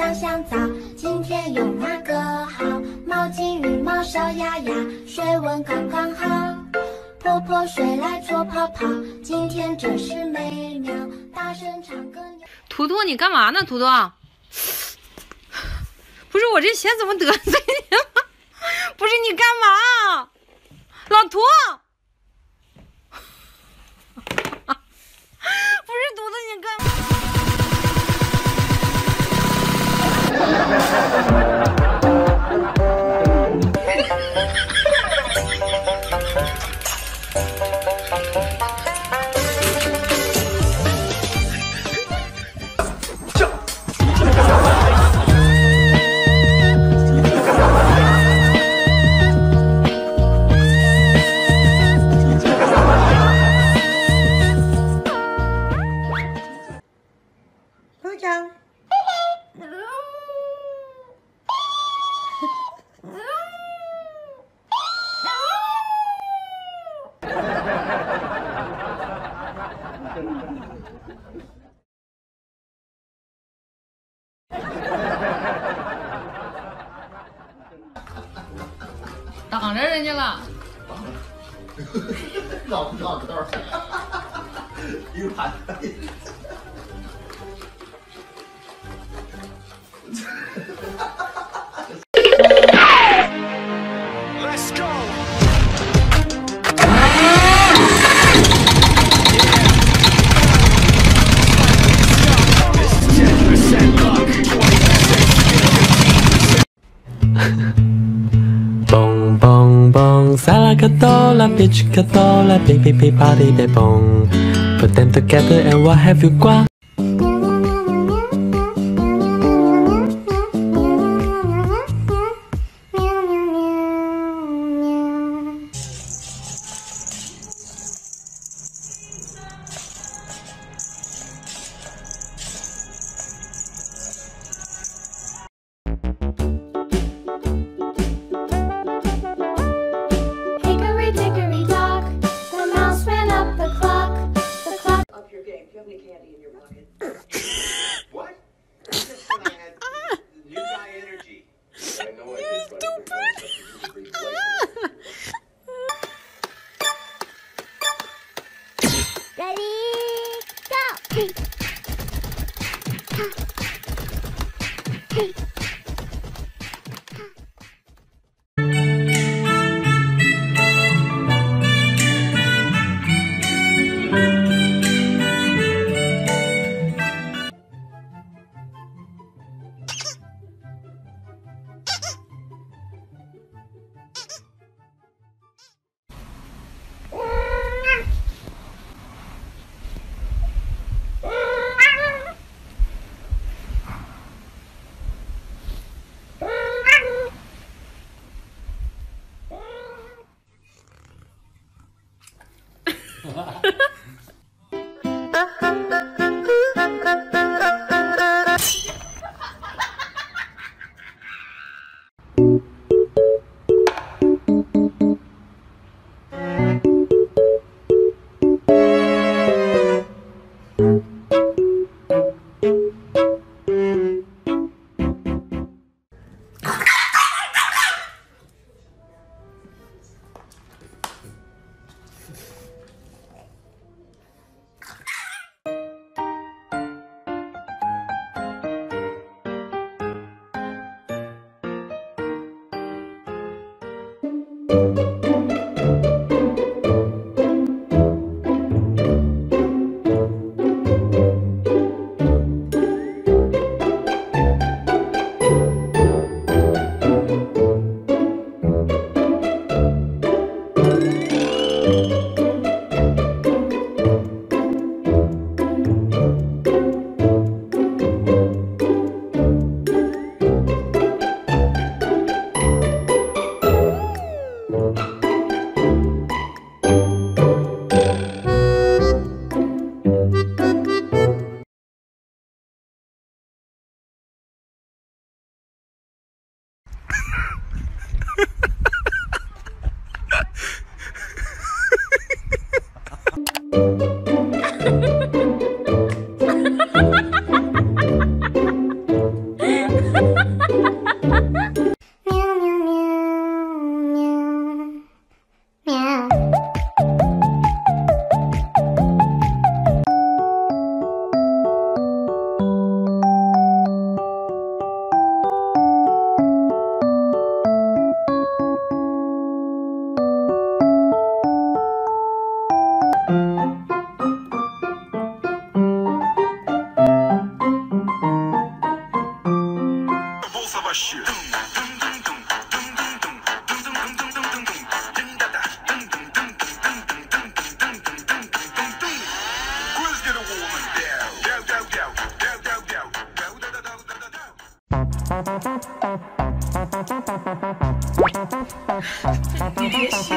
香香皂，今天用哪个好？毛巾、浴帽、小鸭鸭，水温刚刚好。泼泼水来搓泡泡，今天真是美妙。大声唱歌。图图，你干嘛呢？图图，不是我这鞋怎么得罪你了？不是你干嘛？老图。绕不知道？一个盘。Salakatola, bitchkatola, baby, baby, body, baby, bong. Put them together and what have you got? you have any candy in your pocket? 你别笑。